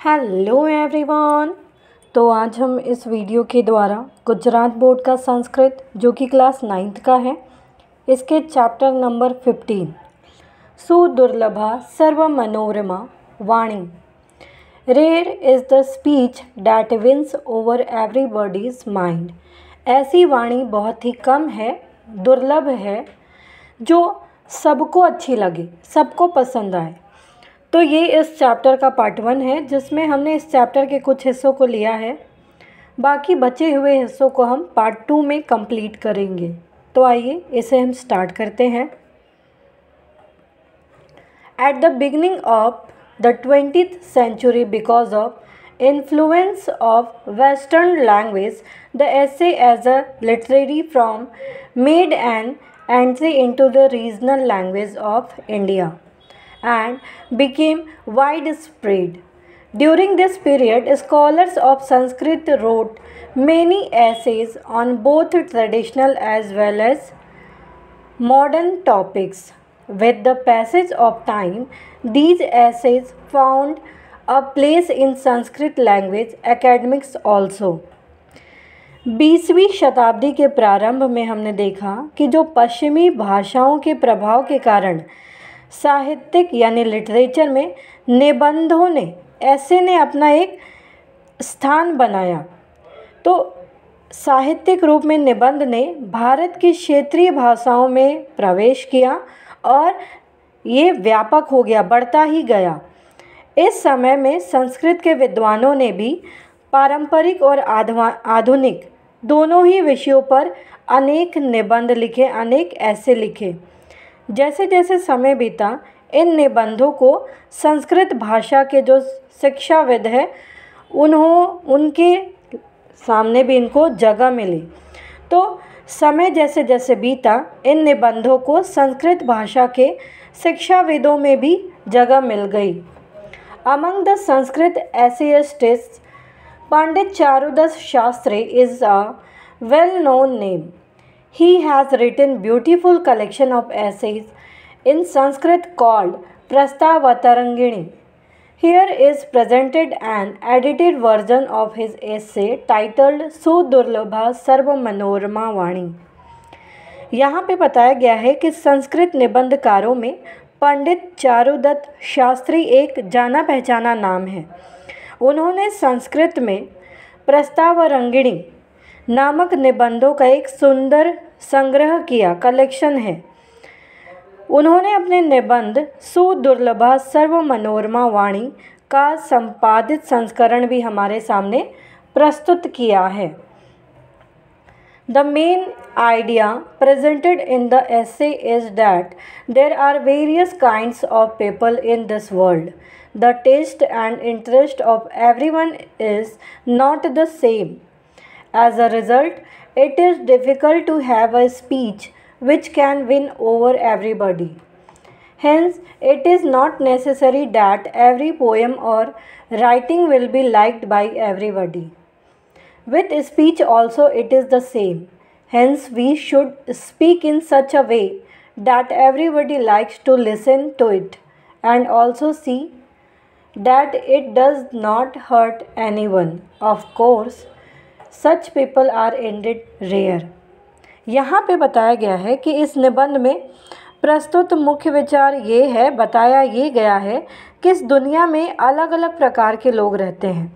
Hello everyone तो आज हम इस वीडियो के द्वारा गुजरात बोर्ड का संस्कृत, जो कि क्लास नाइन्थ का है, इसके चैप्टर नंबर फिफ्टीन सुदुर्लभा सर्व मनोरमा वाणी. Rare is the speech that wins over everybody's mind ऐसी वाणी बहुत ही कम है दुर्लभ है, जो सबको अच्छी लगे, सबको पसंद आए। तो ये इस चैप्टर का पार्ट वन है, जिसमें हमने इस चैप्टर के कुछ हिस्सों को लिया है। बाकी बचे हुए हिस्सों को हम पार्ट टू में कंप्लीट करेंगे। तो आइए, इसे हम स्टार्ट करते हैं। At the beginning of the twenty century because of influence of Western language, the essay as a literary form made an entry into the regional language of India and became widespread. During this period, scholars of Sanskrit wrote many essays on both traditional as well as modern topics. With the passage of time, these essays found a place in Sanskrit language, academics also. बीसवीं शताब्दी के प्रारंभ में हमने देखा कि जो पश्चिमी भाषाओं के प्रभाव के कारण साहित्यिक यानी लिटरेचर में निबंधों ने ऐसे ने अपना एक स्थान बनाया तो साहित्यिक रूप में निबंध ने भारत की क्षेत्रीय भाषाओं में प्रवेश किया और ये व्यापक हो गया, बढ़ता ही गया इस समय में संस्कृत के विद्वानों ने भी पारंपरिक और आधुनिक दोनों ही विषयों पर अनेक निबंध लिखे, अनेक ऐसे लिखे। जैसे जैसे समय बीता, इन निबंधों को संस्कृत भाषा के जो शिक्षाविद है, उन्हों, उनके सामने भी इनको जगह मिली। तो समय जैसे जैसे बीता, इन निबंधों को संस्कृत भाषा के शिक्षाविदों में भी जगह मिल गई। The Sanskrit essayist Pandit Charudas Shastri is a well known name He has written beautiful collection of essays in Sanskrit called Prastavatarangini. Here is presented an edited version of his essay titled Sudurlabha Sarva Manorama Vani. यहाँ पे बताया गया है कि संस्कृत निबंधकारों में पंडित चारुदत्त शास्त्री एक जाना पहचाना नाम है। उन्होंने संस्कृत में प्रस्तावरंगिणी नामक निबंधों का एक सुंदर संग्रह किया, कलेक्शन है। उन्होंने अपने निबंध सुदुर्लभा सर्व मनोरमा वाणी का संपादित संस्करण भी हमारे सामने प्रस्तुत किया है। The main idea presented in the essay is that there are various kinds of people in this world. The taste and interest of everyone is not the same. As a result, it is difficult to have a speech which can win over everybody. Hence, it is not necessary that every poem or writing will be liked by everybody. With speech also it is the same. Hence we should speak in such a way that everybody likes to listen to it and also see that it does not hurt anyone of course such people are indeed rare यहाँ पर बताया गया है कि इस निबंध में प्रस्तुत मुख्य विचार ये है, बताया ये गया है कि इस दुनिया में अलग अलग प्रकार के लोग रहते हैं।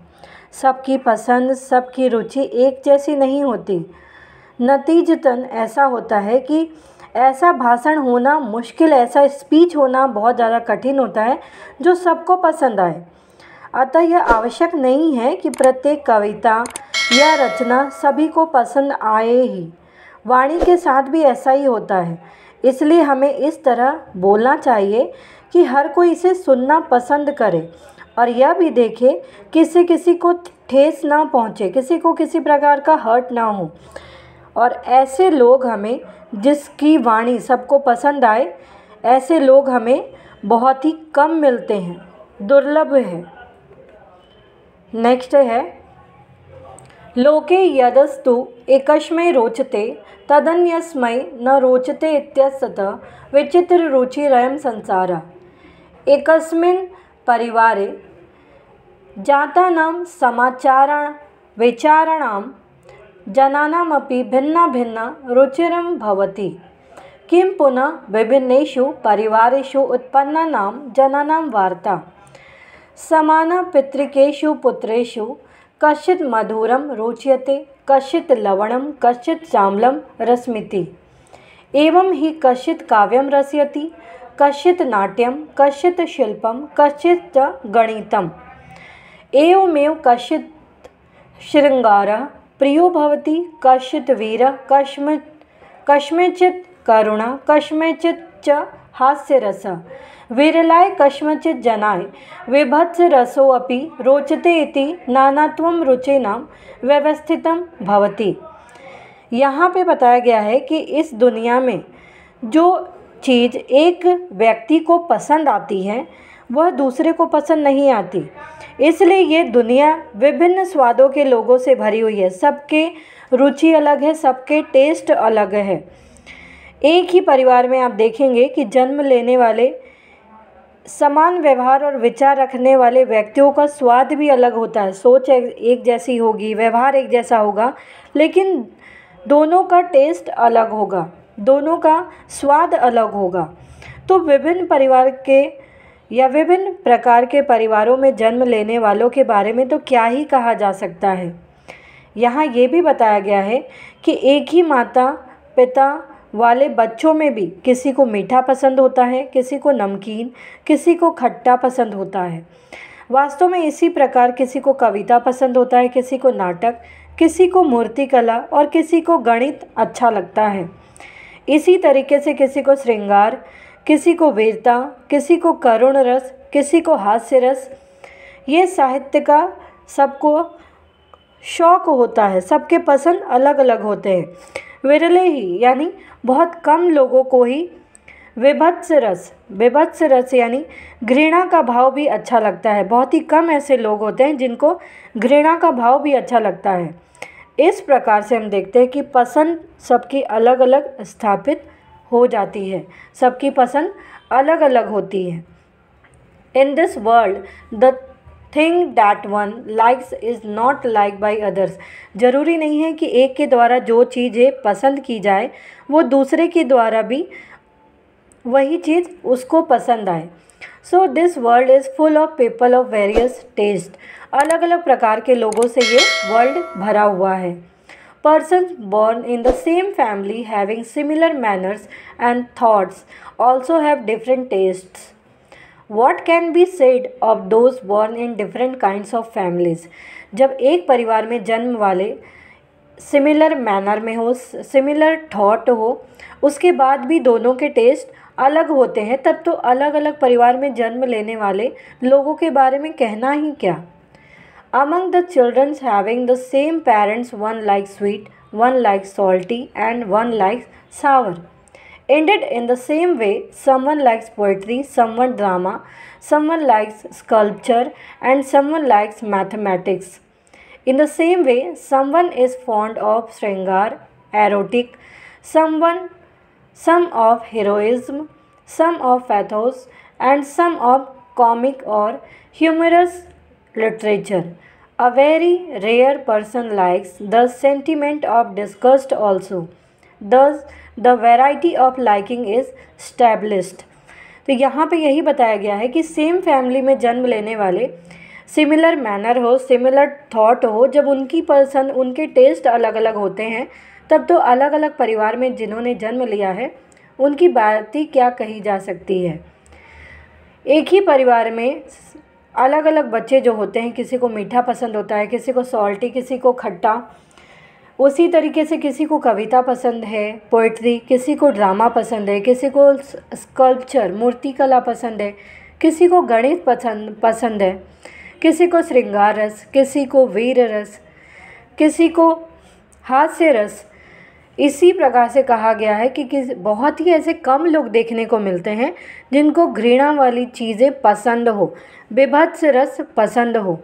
सबकी पसंद, सबकी रुचि एक जैसी नहीं होती। नतीजतन ऐसा होता है कि ऐसा भाषण होना मुश्किल, ऐसा स्पीच होना बहुत ज़्यादा कठिन होता है, जो सबको पसंद आए। अतः यह आवश्यक नहीं है कि प्रत्येक कविता या रचना सभी को पसंद आए ही। वाणी के साथ भी ऐसा ही होता है। इसलिए हमें इस तरह बोलना चाहिए कि हर कोई इसे सुनना पसंद करे और यह भी देखे किसी किसी को ठेस ना पहुँचे, किसी को किसी प्रकार का हर्ट ना हो। और ऐसे लोग हमें जिसकी वाणी सबको पसंद आए, ऐसे लोग हमें बहुत ही कम मिलते हैं, दुर्लभ है। नेक्स्ट है, लोके यदस्तु एकस्मै रोचते, तदन्यस्मै न रोचते इत्यस्ततः विचित्ररुचिरयं संसारः। एकस्मिन् परिवारे जातानां समाचाराणां, विचाराणां जनानामपि भिन्ना भिन्ना रुचिरं भवति। किं पुनः विभिन्नेषु परिवारेषु उत्पन्नानां जनानां वार्ता। समानपितृकेषु पुत्रेषु कश्चित् मधुरं रोचते, कश्चित् लवणं, कश्चित् चाम्लं रसमिति एवं हि कश्चित् काव्यं रसयति कश्चित् नाट्यं, कश्चित् शिल्पं, कश्चित् च गणितम्। एवमेव कश्चित् शृङ्गारः प्रियो भवति कश्चित् वीरः कस्मै कस्मैचित् करुणा कस्मैचित् च हास्यरसः। विरलाय कस्मचित् जनाय विभत्स विभत्सरसोऽपि रोचते इति नानात्वं रुचीनां व्यवस्थितं भवति। यहाँ पे बताया गया है कि इस दुनिया में जो चीज़ एक व्यक्ति को पसंद आती है वह दूसरे को पसंद नहीं आती। इसलिए ये दुनिया विभिन्न स्वादों के लोगों से भरी हुई है। सबके रुचि अलग है, सबके टेस्ट अलग है। एक ही परिवार में आप देखेंगे कि जन्म लेने वाले, समान व्यवहार और विचार रखने वाले व्यक्तियों का स्वाद भी अलग होता है। सोच एक जैसी होगी, व्यवहार एक जैसा होगा, लेकिन दोनों का टेस्ट अलग होगा, दोनों का स्वाद अलग होगा। तो विभिन्न परिवार के या विभिन्न प्रकार के परिवारों में जन्म लेने वालों के बारे में तो क्या ही कहा जा सकता है? यहाँ ये भी बताया गया है कि एक ही माता, पिता वाले बच्चों में भी किसी को मीठा पसंद होता है, किसी को नमकीन, किसी को खट्टा पसंद होता है। वास्तव में इसी प्रकार किसी को कविता पसंद होता है, किसी को नाटक, किसी को मूर्तिकला और किसी को गणित अच्छा लगता है। इसी तरीके से किसी को श्रृंगार किसी को वीरता, किसी को करुण रस, किसी को हास्य रस, ये साहित्य का सबको शौक होता है, सबके पसंद अलग अलग होते हैं। विरले ही, यानी बहुत कम लोगों को ही विभत्स रस विभत्स रस यानी घृणा का भाव भी अच्छा लगता है। बहुत ही कम ऐसे लोग होते हैं जिनको घृणा का भाव भी अच्छा लगता है। इस प्रकार से हम देखते हैं कि पसंद सबकी अलग अलग स्थापित हो जाती है। सबकी पसंद अलग अलग होती है। In this world the thing that one likes is not like by others ज़रूरी नहीं है कि एक के द्वारा जो चीज़ें पसंद की जाए, वो दूसरे के द्वारा भी वही चीज़ उसको पसंद आए। So this world is full of people of various taste अलग अलग प्रकार के लोगों से ये वर्ल्ड भरा हुआ है। Persons born in the same family having similar manners and thoughts also have different tastes. What can be said of those born in different kinds of families? जब एक परिवार में जन्म वाले सिमिलर मैनर में हो सिमिलर थॉट हो उसके बाद भी दोनों के टेस्ट अलग होते हैं तब तो अलग अलग परिवार में जन्म लेने वाले लोगों के बारे में कहना ही क्या Among the children having the same parents, one likes sweet, one likes salty, and one likes sour. Ended in the same way, someone likes poetry, someone drama, someone likes sculpture, and someone likes mathematics. In the same way, someone is fond of Sringar, erotic, someone some of heroism, some of pathos, and some of comic or humorous literature. A very rare person likes the sentiment of disgust also. Thus, the variety of liking is established. तो यहाँ पे यही बताया गया है कि same family में जन्म लेने वाले सिमिलर मैनर हो सिमिलर थॉट हो जब उनकी पर्सन उनके टेस्ट अलग अलग होते हैं तब तो अलग अलग परिवार में जिन्होंने जन्म लिया है उनकी बात क्या कही जा सकती है एक ही परिवार में अलग अलग बच्चे जो होते हैं किसी को मीठा पसंद होता है किसी को सॉल्टी किसी को खट्टा उसी तरीके से किसी को कविता पसंद है पोइट्री किसी को ड्रामा पसंद है किसी को स्कल्पचर मूर्ति कला पसंद है किसी को गणित पसंद पसंद है किसी को श्रृंगार रस किसी को वीर रस किसी को हास्य रस इसी प्रकार से कहा गया है कि किस, बहुत ही ऐसे कम लोग देखने को मिलते हैं जिनको घृणा वाली चीज़ें पसंद हो, बेभत्स रस पसंद हो।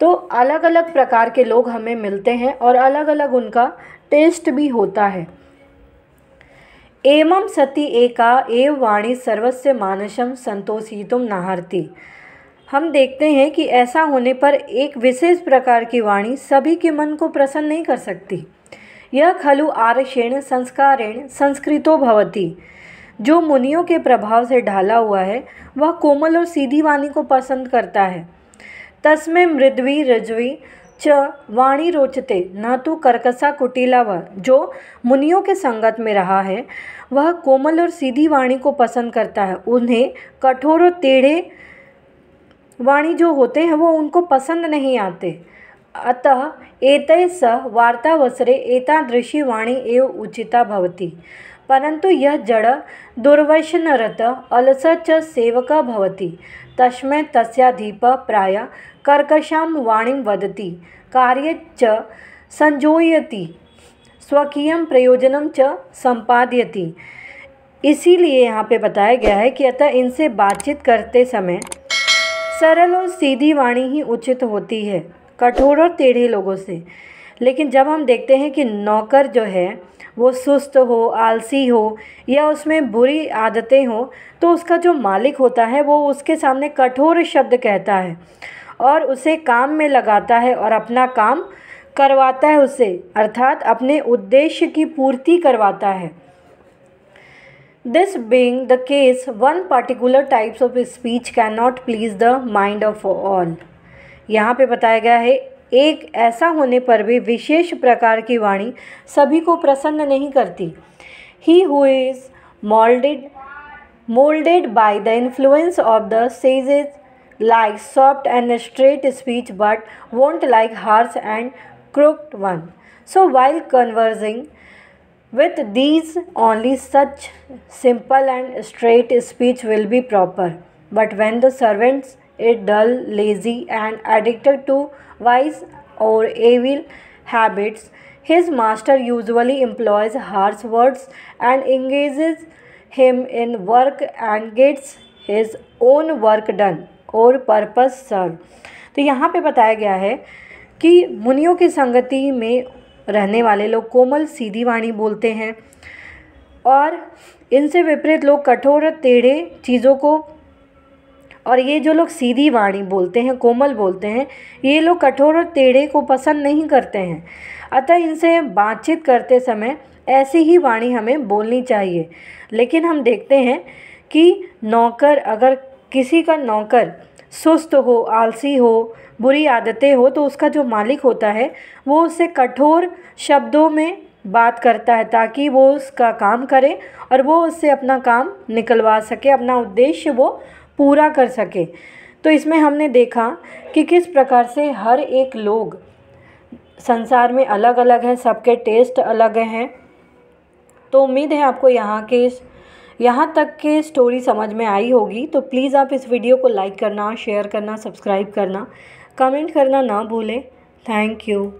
तो अलग अलग प्रकार के लोग हमें मिलते हैं और अलग अलग उनका टेस्ट भी होता है। एवं सती एका एव वाणी सर्वस्व मानसम संतोषितुम नहारती। हम देखते हैं कि ऐसा होने पर एक विशेष प्रकार की वाणी सभी के मन को प्रसन्न नहीं कर सकती। यह खलु आरक्षेण संस्कारेण संस्कृतो भवती। जो मुनियों के प्रभाव से ढाला हुआ है, वह कोमल और सीधी वाणी को पसंद करता है। तस्में मृद्वी, रजवी, च, वाणी रोचते, न तो कर्कसा कुटिला व। जो मुनियों के संगत में रहा है, वह कोमल और सीधी वाणी को पसंद करता है। उन्हें कठोर और टेढ़े वाणी जो होते हैं, वो उनको पसंद नहीं आते। अतः एत स वार्तावसरे एतादृशी वाणी एव उचिता भवति। परंतु यह जड़ दुर्वशनरत अलस च सेवक भवति, तस्मै तस्याधीप प्राय कर्कशां वाणीं वदति, कार्य च संजोयति, स्वकीय प्रयोजन च संपादयति। इसीलिए यहाँ पे बताया गया है कि अतः इनसे बातचीत करते समय सरल और सीधी वाणी ही उचित होती है। कठोर और टेढ़े लोगों से। लेकिन जब हम देखते हैं कि नौकर जो है, वो सुस्त हो, आलसी हो या उसमें बुरी आदतें हो तो उसका जो मालिक होता है, वो उसके सामने कठोर शब्द कहता है और उसे काम में लगाता है और अपना काम करवाता है उसे, अर्थात अपने उद्देश्य की पूर्ति करवाता है। This being the case one particular types of speech can not please the mind of all यहाँ पे बताया गया है एक ऐसा होने पर भी विशेष प्रकार की वाणी सभी को प्रसन्न नहीं करती he who is moulded moulded by the influence of the sages like soft and straight speech but won't like harsh and crooked one so while converging With these, only such simple and straight speech will be proper. But when the servants a dull lazy and addicted to vice or evil habits his master usually employs harsh words and engage him in work and gets his own work done or purpose serve तो यहाँ पर बताया गया है कि मुनियों की संगति में रहने वाले लोग कोमल, सीधी वाणी बोलते हैं और इनसे विपरीत लोग कठोर, टेढ़े चीज़ों को और ये जो लोग सीधी वाणी बोलते हैं, कोमल बोलते हैं, ये लोग कठोर और टेढ़े को पसंद नहीं करते हैं। अतः इनसे बातचीत करते समय ऐसी ही वाणी हमें बोलनी चाहिए। लेकिन हम देखते हैं कि नौकर, अगर किसी का नौकर सुस्त हो, आलसी हो, बुरी आदतें हो तो उसका जो मालिक होता है, वो उससे कठोर शब्दों में बात करता है ताकि वो उसका काम करे और वो उससे अपना काम निकलवा सके, अपना उद्देश्य वो पूरा कर सके। तो इसमें हमने देखा कि किस प्रकार से हर एक लोग संसार में अलग अलग हैं, सबके टेस्ट अलग हैं। तो उम्मीद है आपको यहाँ के यहाँ तक के स्टोरी समझ में आई होगी। तो प्लीज़ आप इस वीडियो को लाइक करना शेयर करना सब्सक्राइब करना। कमेंट करना ना भूलें। Thank you